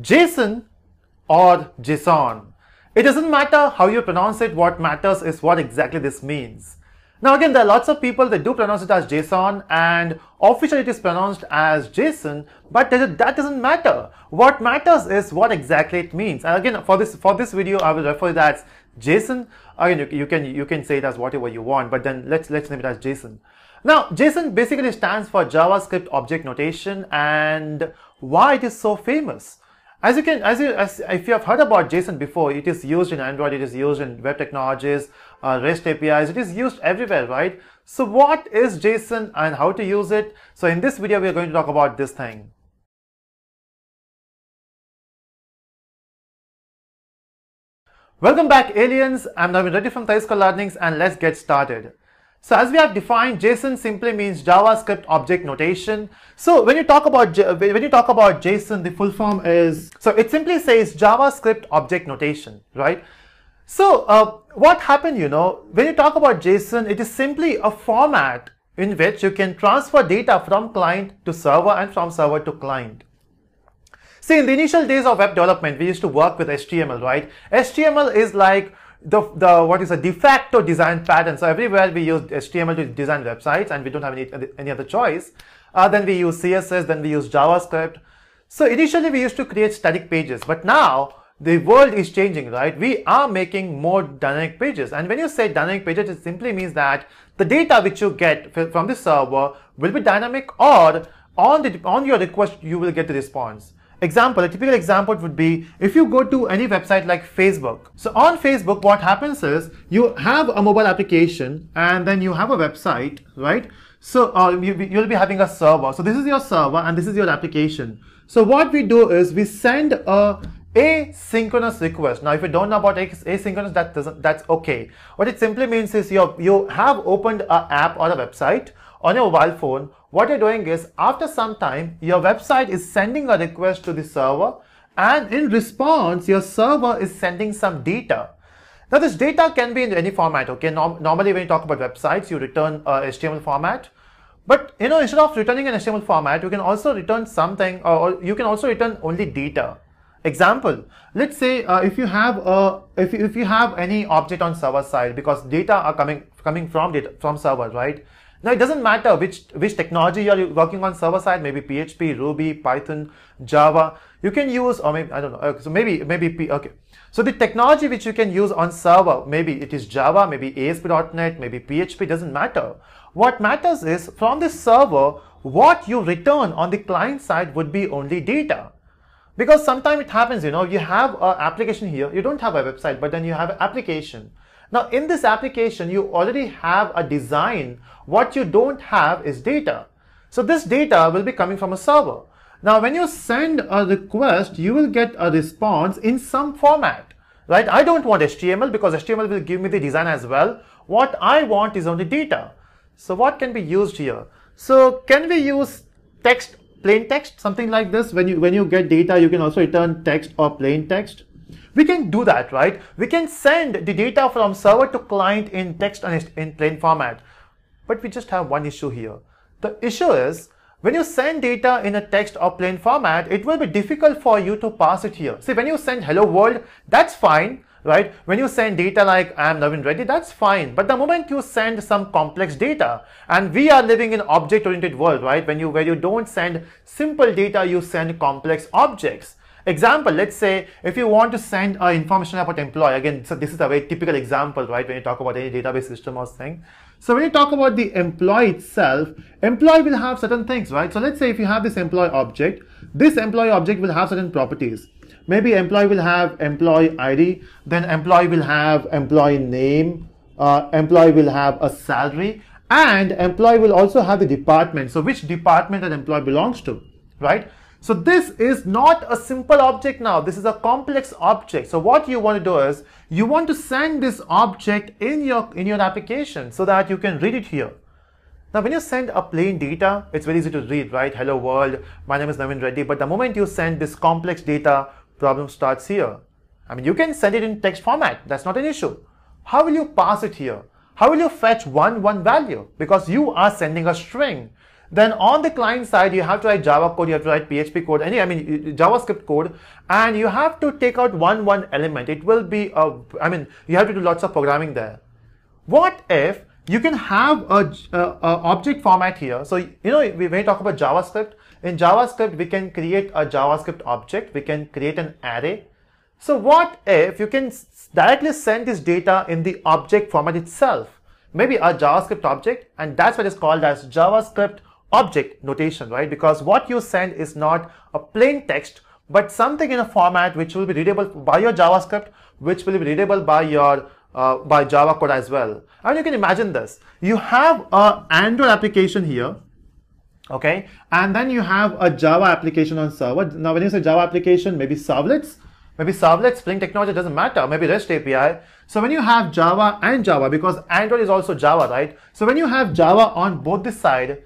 JSON or JSON. It doesn't matter how you pronounce it, what matters is what exactly this means. Now again, there are lots of people that do pronounce it as JSON and officially it is pronounced as JSON, but that doesn't matter. What matters is what exactly it means. And again, for this for this video, I will refer that as JSON. Again, you, you can you can say it as whatever you want, but then let's let's name it as JSON. Now, JSON basically stands for JavaScript Object Notation and why it is so famous. As you can, as you, as if you have heard about JSON before, it is used in Android, it is used in web technologies, uh, REST APIs, it is used everywhere, right? So what is JSON and how to use it? So in this video, we are going to talk about this thing. Welcome back aliens, I'm Navin Reddy from Telusko Learnings and let's get started. So as we have defined, JSON simply means JavaScript object notation. So when you talk about when you talk about JSON, the full form is so it simply says JavaScript object notation, right? So uh, what happened, you know, when you talk about JSON, it is simply a format in which you can transfer data from client to server and from server to client. See, in the initial days of web development, we used to work with HTML, right? HTML is like the, the what is a de facto design pattern. So everywhere we use HTML to design websites and we don't have any, any other choice. Uh, then we use CSS, then we use JavaScript. So initially we used to create static pages, but now the world is changing, right? We are making more dynamic pages. And when you say dynamic pages, it simply means that the data which you get from the server will be dynamic or on, the, on your request, you will get the response. Example, a typical example would be if you go to any website like Facebook. So on Facebook, what happens is you have a mobile application and then you have a website, right? So uh, you, you'll be having a server. So this is your server and this is your application. So what we do is we send a asynchronous request. Now, if you don't know about asynchronous, that doesn't, that's okay. What it simply means is you you have opened an app or a website on your mobile phone what you're doing is after some time, your website is sending a request to the server and in response, your server is sending some data. Now this data can be in any format, okay? Norm normally when you talk about websites, you return a HTML format. But you know, instead of returning an HTML format, you can also return something or you can also return only data. Example, let's say uh, if you have a, if you, if you have any object on server side because data are coming coming from data from server, right? Now it doesn't matter which, which technology you're working on server side, maybe PHP, Ruby, Python, Java. You can use, or maybe, I don't know, so maybe, maybe, P, okay. So the technology which you can use on server, maybe it is Java, maybe ASP.NET, maybe PHP, doesn't matter. What matters is from the server, what you return on the client side would be only data. Because sometimes it happens, you know, you have an application here, you don't have a website, but then you have an application. Now in this application, you already have a design. What you don't have is data. So this data will be coming from a server. Now when you send a request, you will get a response in some format, right? I don't want HTML because HTML will give me the design as well. What I want is only data. So what can be used here? So can we use text, plain text, something like this? When you, when you get data, you can also return text or plain text. We can do that, right? We can send the data from server to client in text and in plain format. But we just have one issue here. The issue is when you send data in a text or plain format, it will be difficult for you to pass it here. See, when you send hello world, that's fine, right? When you send data like I am Navin Reddy, that's fine. But the moment you send some complex data, and we are living in object-oriented world, right? When you where you don't send simple data, you send complex objects. Example, let's say if you want to send uh, information about employee, again, so this is a very typical example, right? When you talk about any database system or thing. So when you talk about the employee itself, employee will have certain things, right? So let's say if you have this employee object, this employee object will have certain properties. Maybe employee will have employee ID, then employee will have employee name, uh, employee will have a salary, and employee will also have the department. So which department that employee belongs to, right? So this is not a simple object now. This is a complex object. So what you want to do is you want to send this object in your, in your application so that you can read it here. Now, when you send a plain data, it's very easy to read, right? Hello world, my name is Navin Reddy. But the moment you send this complex data, problem starts here. I mean, you can send it in text format. That's not an issue. How will you pass it here? How will you fetch one, one value? Because you are sending a string. Then on the client side, you have to write Java code, you have to write PHP code, any, I mean, JavaScript code, and you have to take out one, one element. It will be, a, I mean, you have to do lots of programming there. What if you can have a, a, a object format here? So, you know, we when we talk about JavaScript, in JavaScript, we can create a JavaScript object, we can create an array. So what if you can directly send this data in the object format itself? Maybe a JavaScript object, and that's what is called as JavaScript object notation, right? Because what you send is not a plain text, but something in a format which will be readable by your JavaScript, which will be readable by your uh, by Java code as well. And you can imagine this. You have a Android application here, okay? And then you have a Java application on server. Now, when you say Java application, maybe servlets, maybe servlets, Spring technology doesn't matter, maybe REST API. So when you have Java and Java, because Android is also Java, right? So when you have Java on both the side,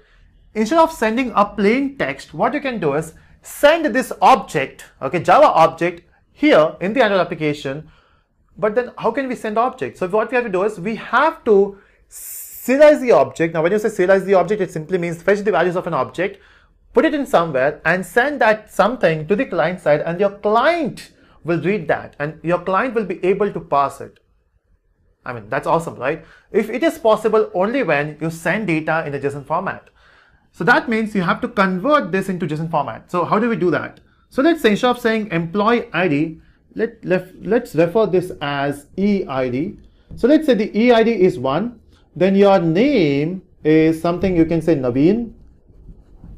instead of sending a plain text, what you can do is send this object, okay, Java object here in the Android application. But then how can we send objects? So what we have to do is we have to serialize the object. Now when you say serialize the object, it simply means fetch the values of an object, put it in somewhere and send that something to the client side and your client will read that and your client will be able to pass it. I mean, that's awesome, right? If it is possible only when you send data in a JSON format. So that means you have to convert this into JSON format. So how do we do that? So let's say instead of saying employee ID, let, let, let's refer this as EID. So let's say the EID is 1, then your name is something you can say Naveen,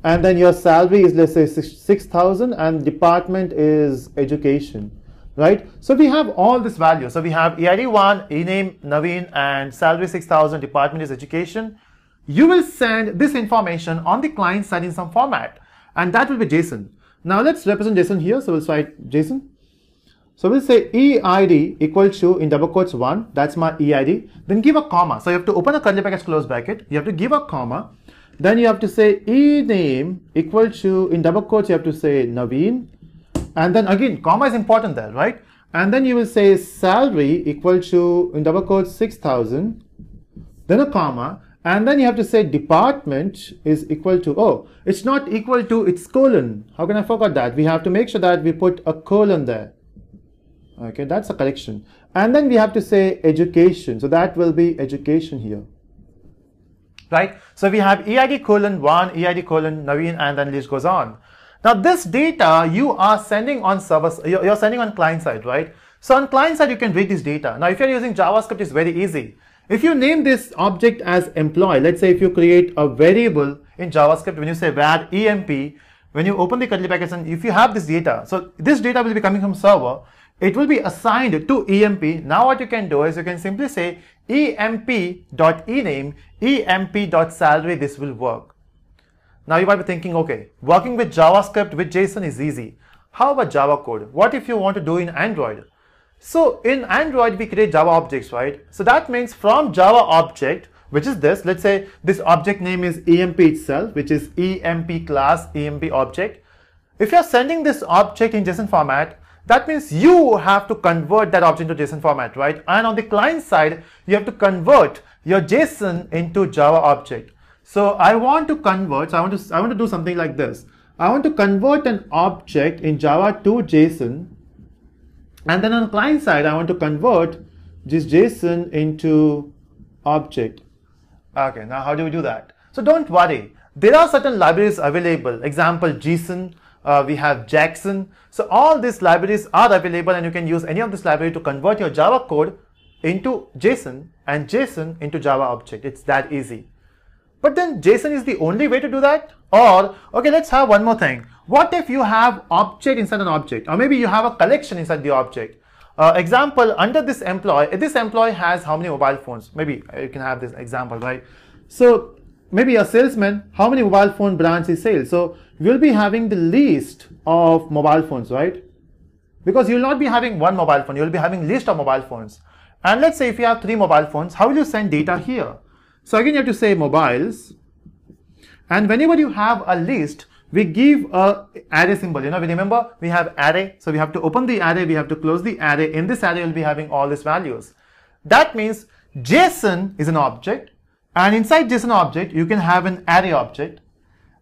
and then your salary is let's say 6000 and department is education right so we have all this value so we have eid1 ename naveen and salary 6000 department is education you will send this information on the client side in some format and that will be JSON. Now let's represent JSON here. So we'll write JSON. So we'll say EID equal to in double quotes one, that's my EID. Then give a comma. So you have to open a curly bracket, close bracket. You have to give a comma. Then you have to say e name equal to in double quotes you have to say Naveen. And then again, comma is important there, right? And then you will say salary equal to in double quotes 6000. Then a comma and then you have to say department is equal to, oh, it's not equal to, it's colon. How can I forget that? We have to make sure that we put a colon there. Okay, that's a correction. And then we have to say education. So that will be education here. Right? So we have EID colon 1, EID colon Naveen, and then list goes on. Now this data you are sending on server, you're sending on client side, right? So on client side, you can read this data. Now if you're using JavaScript, it's very easy. If you name this object as employee, let's say if you create a variable in JavaScript, when you say var emp, when you open the curly brackets and if you have this data, so this data will be coming from server, it will be assigned to emp. Now what you can do is you can simply say emp.ename, emp.salary, this will work. Now you might be thinking, okay, working with JavaScript with JSON is easy. How about Java code? What if you want to do in Android? So in Android, we create Java objects, right? So that means from Java object, which is this, let's say this object name is EMP itself, which is EMP class EMP object. If you're sending this object in JSON format, that means you have to convert that object into JSON format, right? And on the client side, you have to convert your JSON into Java object. So I want to convert, so I want to, I want to do something like this. I want to convert an object in Java to JSON and then on client side, I want to convert this GSON into object. Okay, now how do we do that? So don't worry. There are certain libraries available. Example, JSON, uh, we have Jackson. So all these libraries are available and you can use any of this library to convert your Java code into JSON and JSON into Java object. It's that easy. But then JSON is the only way to do that? Or, okay, let's have one more thing. What if you have object inside an object? Or maybe you have a collection inside the object. Uh, example, under this employee, this employee has how many mobile phones? Maybe you can have this example, right? So maybe a salesman, how many mobile phone brands he sells? So you'll be having the list of mobile phones, right? Because you'll not be having one mobile phone, you'll be having list of mobile phones. And let's say if you have three mobile phones, how will you send data here? So again, you have to say mobiles. And whenever you have a list, we give a array symbol. You know, we remember we have array. So we have to open the array. We have to close the array. In this array, we'll be having all these values. That means JSON is an object. And inside JSON object, you can have an array object.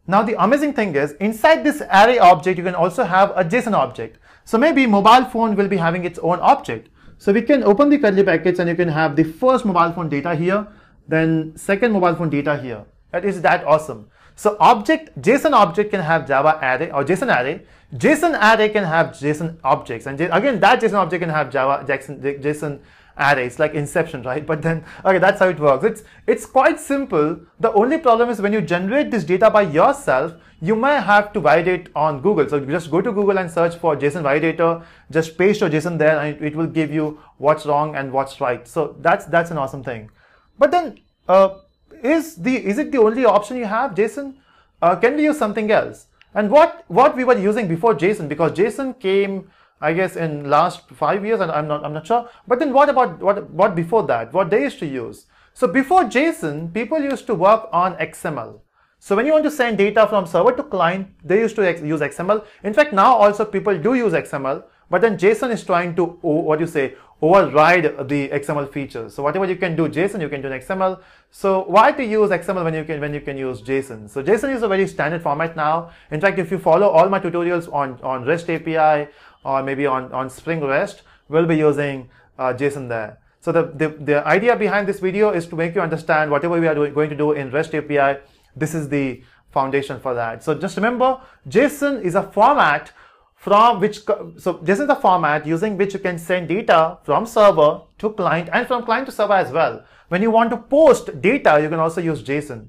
Now the amazing thing is inside this array object, you can also have a JSON object. So maybe mobile phone will be having its own object. So we can open the curly brackets and you can have the first mobile phone data here, then second mobile phone data here. That is that awesome. So object, JSON object can have Java array or JSON array. JSON array can have JSON objects. And again, that JSON object can have Java JSON, JSON array. It's like inception, right? But then, okay, that's how it works. It's, it's quite simple. The only problem is when you generate this data by yourself, you may have to validate on Google. So just go to Google and search for JSON validator, just paste your JSON there and it will give you what's wrong and what's right. So that's, that's an awesome thing. But then, uh, is the is it the only option you have JSON? Uh, can we use something else? And what what we were using before JSON because JSON came I guess in last five years and I'm not I'm not sure. But then what about what what before that? What they used to use? So before JSON, people used to work on XML. So when you want to send data from server to client, they used to use XML. In fact, now also people do use XML, but then JSON is trying to, what do you say, override the XML features. So whatever you can do JSON, you can do in XML. So why to use XML when you can when you can use JSON? So JSON is a very standard format now. In fact, if you follow all my tutorials on, on REST API or maybe on, on Spring REST, we'll be using uh, JSON there. So the, the, the idea behind this video is to make you understand whatever we are doing, going to do in REST API, this is the foundation for that. So just remember, JSON is a format from which, so this is the format using which you can send data from server to client and from client to server as well. When you want to post data, you can also use JSON,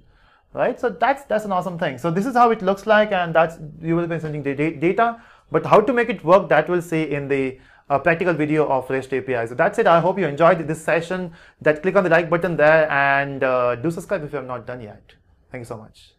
right? So that's, that's an awesome thing. So this is how it looks like and that's, you will be sending data, but how to make it work, that we'll see in the uh, practical video of REST API. So that's it. I hope you enjoyed this session. That click on the like button there and uh, do subscribe if you have not done yet. Thank you so much.